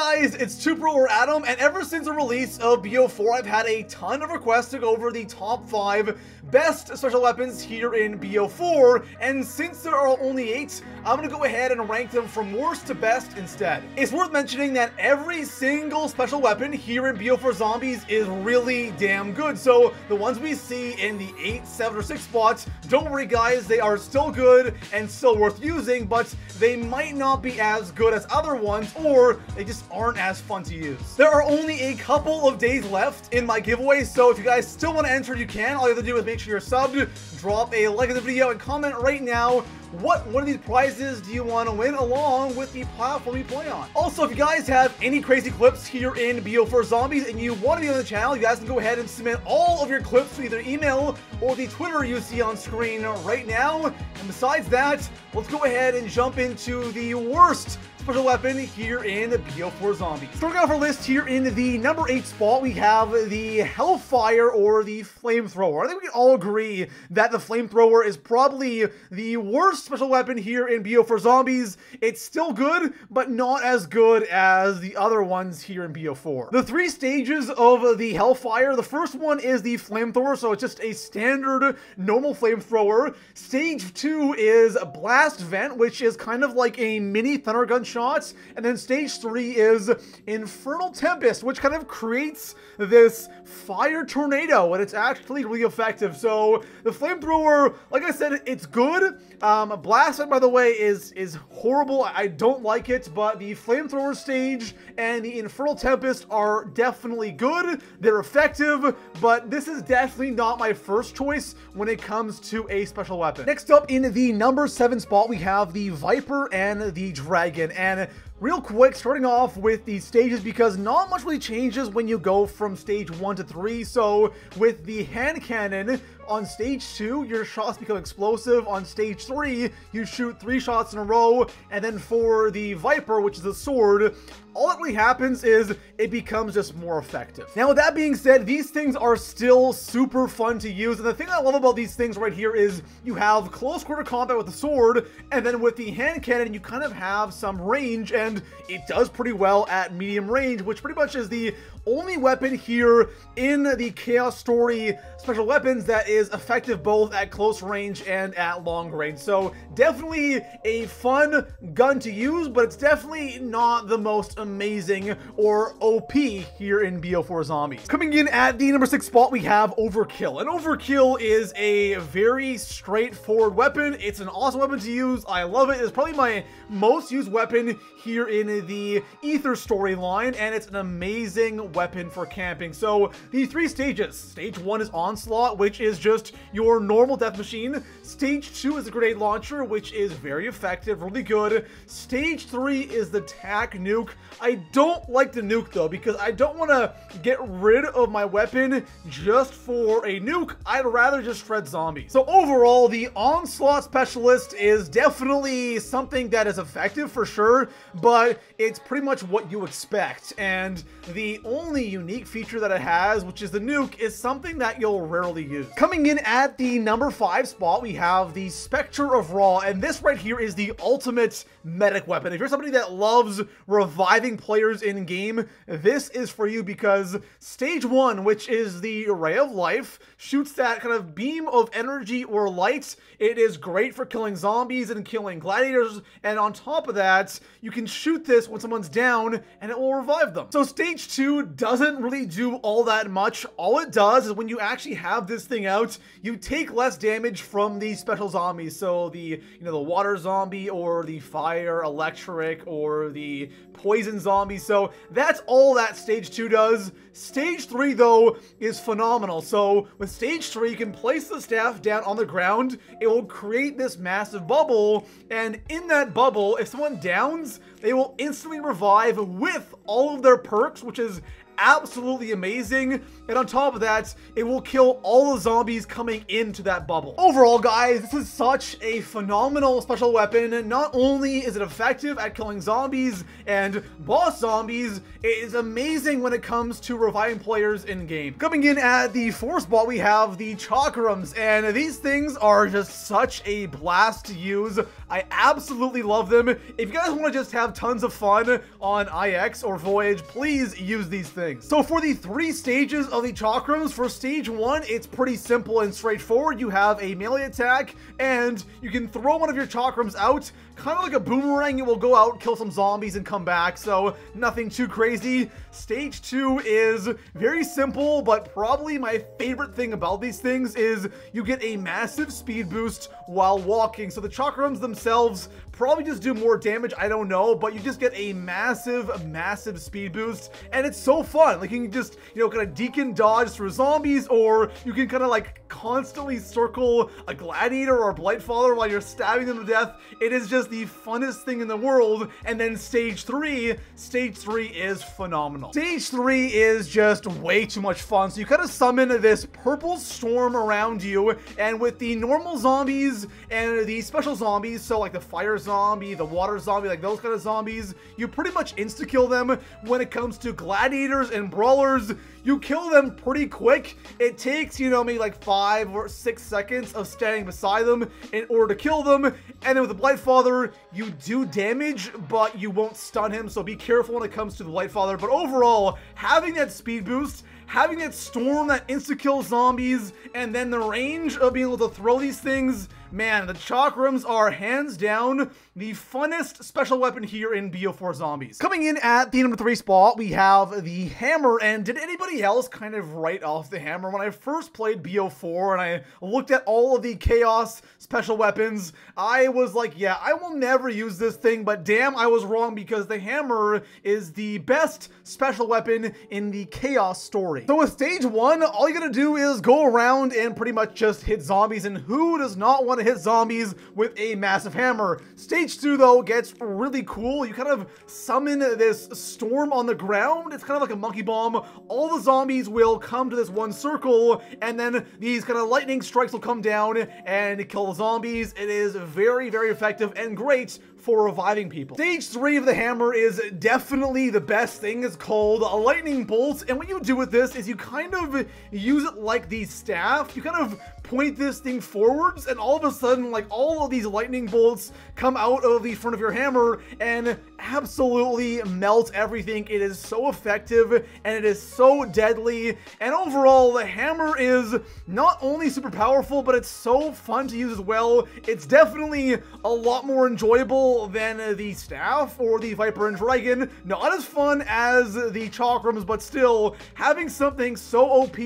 guys, it's ToPro or Adam, and ever since the release of BO4, I've had a ton of requests to go over the top 5 best special weapons here in BO4, and since there are only 8, I'm gonna go ahead and rank them from worst to best instead. It's worth mentioning that every single special weapon here in BO4 Zombies is really damn good, so the ones we see in the 8, 7, or 6 spots, don't worry guys, they are still good and still worth using, but they might not be as good as other ones, or they just aren't as fun to use. There are only a couple of days left in my giveaway, so if you guys still want to enter, you can. All you have to do is make sure you're subbed, drop a like on the video, and comment right now what one of these prizes do you want to win along with the platform you play on. Also, if you guys have any crazy clips here in BO4 Zombies and you want to be on the channel, you guys can go ahead and submit all of your clips to either email or the Twitter you see on screen right now. And besides that, let's go ahead and jump into the worst special weapon here in BO4 Zombies. Starting off our list here in the number 8 spot, we have the Hellfire or the Flamethrower. I think we can all agree that the Flamethrower is probably the worst special weapon here in BO4 Zombies. It's still good, but not as good as the other ones here in BO4. The three stages of the Hellfire, the first one is the Flamethrower, so it's just a standard normal Flamethrower. Stage 2 is a Blast Vent, which is kind of like a mini Thunder Gun shots. And then stage three is Infernal Tempest, which kind of creates this fire tornado, and it's actually really effective. So the flamethrower, like I said, it's good. Um, Blast, by the way, is is horrible. I don't like it, but the flamethrower stage and the Infernal Tempest are definitely good. They're effective, but this is definitely not my first choice when it comes to a special weapon. Next up in the number seven spot, we have the Viper and the Dragon. And Real quick, starting off with the stages because not much really changes when you go from stage 1 to 3. So with the hand cannon, on stage 2, your shots become explosive. On stage 3, you shoot 3 shots in a row. And then for the Viper, which is a sword, all that really happens is it becomes just more effective. Now, with that being said, these things are still super fun to use. And the thing I love about these things right here is you have close quarter combat with the sword, and then with the hand cannon, you kind of have some range, and it does pretty well at medium range, which pretty much is the only weapon here in the Chaos Story special weapons that is effective both at close range and at long range. So definitely a fun gun to use, but it's definitely not the most amazing or OP here in BO4 Zombies. Coming in at the number six spot, we have Overkill. And Overkill is a very straightforward weapon. It's an awesome weapon to use. I love it. It's probably my most used weapon here in the Aether storyline, and it's an amazing weapon for camping. So the three stages. Stage one is Onslaught, which is just your normal death machine. Stage two is a grenade launcher, which is very effective, really good. Stage three is the TAC nuke. I don't like the nuke though, because I don't want to get rid of my weapon just for a nuke. I'd rather just shred zombies. So overall, the Onslaught Specialist is definitely something that is effective for sure, but it's pretty much what you expect. And the only unique feature that it has, which is the nuke, is something that you'll rarely use. Coming in at the number five spot, we have the Scepter of Ra. and this right here is the ultimate medic weapon. If you're somebody that loves reviving players in game, this is for you because stage one, which is the Ray of Life, shoots that kind of beam of energy or light. It is great for killing zombies and killing gladiators, and on top of that, you can shoot this when someone's down and it will revive them. So stage two doesn't really do all that much. All it does is when you actually have this thing out, you take less damage from the special zombies. So the, you know, the water zombie or the fire, electric, or the poison zombie. So that's all that stage two does. Stage three, though, is phenomenal. So with stage three, you can place the staff down on the ground. It will create this massive bubble. And in that bubble, if someone downs, they will instantly revive with all of their perks, which is absolutely amazing. And on top of that, it will kill all the zombies coming into that bubble. Overall, guys, this is such a phenomenal special weapon. Not only is it effective at killing zombies and boss zombies, it is amazing when it comes to reviving players in-game. Coming in at the fourth spot, we have the Chakrams, and these things are just such a blast to use. I absolutely love them. If you guys want to just have tons of fun on IX or Voyage, please use these things. So for the three stages of the Chakrams, for stage one, it's pretty simple and straightforward. You have a melee attack, and you can throw one of your Chakrams out, kind of like a boomerang. It will go out, kill some zombies, and come back, so nothing too crazy. Stage two is very simple, but probably my favorite thing about these things is you get a massive speed boost while walking. So the chakrams themselves themselves probably just do more damage, I don't know, but you just get a massive, massive speed boost, and it's so fun. Like, you can just, you know, kind of deacon dodge through zombies, or you can kind of, like, constantly circle a gladiator or a blightfather while you're stabbing them to death. It is just the funnest thing in the world, and then stage three, stage three is phenomenal. Stage three is just way too much fun, so you kind of summon this purple storm around you, and with the normal zombies and the special zombies, so like the fire zombies, zombie, the water zombie, like those kind of zombies, you pretty much insta-kill them. When it comes to gladiators and brawlers, you kill them pretty quick. It takes, you know, maybe like five or six seconds of standing beside them in order to kill them. And then with the Blightfather, you do damage, but you won't stun him. So be careful when it comes to the Blightfather. But overall, having that speed boost having that storm that insta-kill zombies, and then the range of being able to throw these things, man, the Chakrams are hands down the funnest special weapon here in BO4 Zombies. Coming in at the number three spot, we have the Hammer, and did anybody else kind of write off the Hammer? When I first played BO4 and I looked at all of the Chaos special weapons, I was like, yeah, I will never use this thing, but damn, I was wrong because the Hammer is the best special weapon in the Chaos story. So with stage one, all you gotta do is go around and pretty much just hit zombies, and who does not want to hit zombies with a massive hammer? Stage two, though, gets really cool. You kind of summon this storm on the ground. It's kind of like a monkey bomb. All the zombies will come to this one circle, and then these kind of lightning strikes will come down and kill the zombies. It is very, very effective and great for reviving people. Stage 3 of the hammer is definitely the best thing. It's called a lightning bolt, and what you do with this is you kind of use it like the staff. You kind of point this thing forwards, and all of a sudden, like, all of these lightning bolts come out of the front of your hammer and absolutely melt everything. It is so effective, and it is so deadly, and overall, the hammer is not only super powerful, but it's so fun to use as well. It's definitely a lot more enjoyable than the staff or the Viper and Dragon. Not as fun as the Chakrams, but still, having something so OP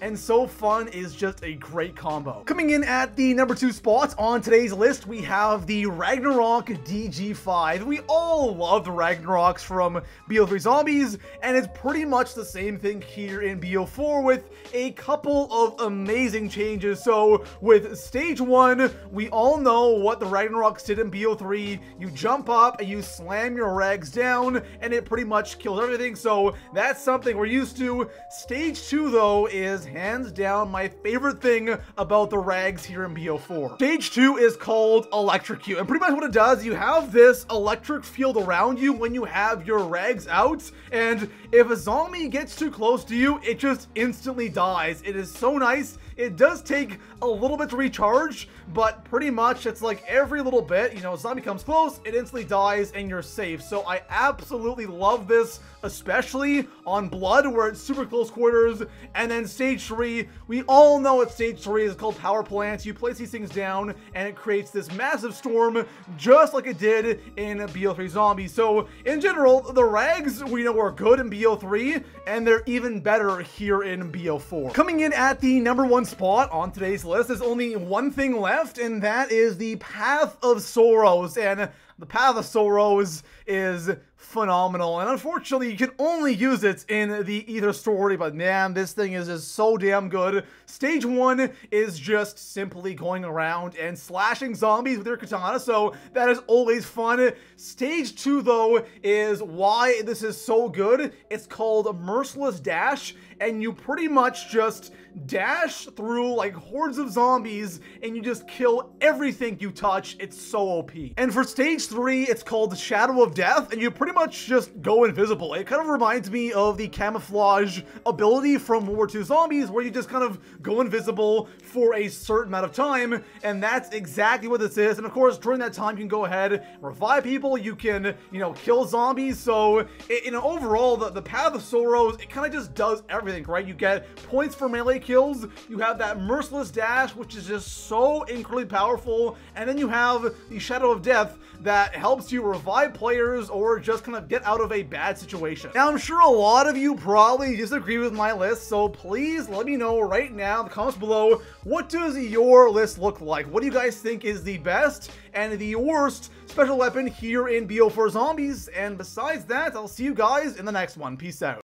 and so fun is just a great combo. Coming in at the number two spot on today's list, we have the Ragnarok DG5. We all love the Ragnaroks from BO3 Zombies, and it's pretty much the same thing here in BO4 with a couple of amazing changes. So with stage one, we all know what the Ragnaroks did in BO3. You jump up and you slam your rags down, and it pretty much kills everything. So that's something we're used to. Stage two, though, is hands down my favorite thing about the rags here in BO4. Stage 2 is called Electrocute, and pretty much what it does, you have this electric field around you when you have your rags out, and if a zombie gets too close to you, it just instantly dies. It is so nice. It does take a little bit to recharge, but pretty much it's like every little bit, you know, a zombie comes close, it instantly dies, and you're safe. So I absolutely love this, especially on Blood, where it's super close quarters. And then stage 3, we all know what stage 3 is called Power Plants. You place these things down, and it creates this massive storm, just like it did in BO3 Zombies. So in general, the rags we know are good in BO3, and they're even better here in BO4. Coming in at the number one spot on today's list, there's only one thing left, and that is the Path of Sorrows. And the Path of Sorrows is phenomenal, and unfortunately, you can only use it in the Aether story, but man, this thing is just so damn good. Stage 1 is just simply going around and slashing zombies with your katana, so that is always fun. Stage 2, though, is why this is so good. It's called Merciless Dash, and you pretty much just dash through like hordes of zombies and you just kill everything you touch. It's so OP. And for stage 3, it's called the Shadow of Death, and you pretty much just go invisible. It kind of reminds me of the camouflage ability from World War II Zombies, where you just kind of go invisible for a certain amount of time, and that's exactly what this is. And of course, during that time, you can go ahead, revive people, you can, you know, kill zombies. So, it, you know, overall, the, the Path of Sorrows, it kind of just does everything, right? You get points for melee kills, you have that Merciless Dash, which is just so incredibly powerful, and then you have the Shadow of Death that helps you revive players or just kind of get out of a bad situation. Now, I'm sure a lot of you probably disagree with my list, so please let me know right now in the comments below, what does your list look like? What do you guys think is the best and the worst special weapon here in BO4 Zombies? And besides that, I'll see you guys in the next one. Peace out.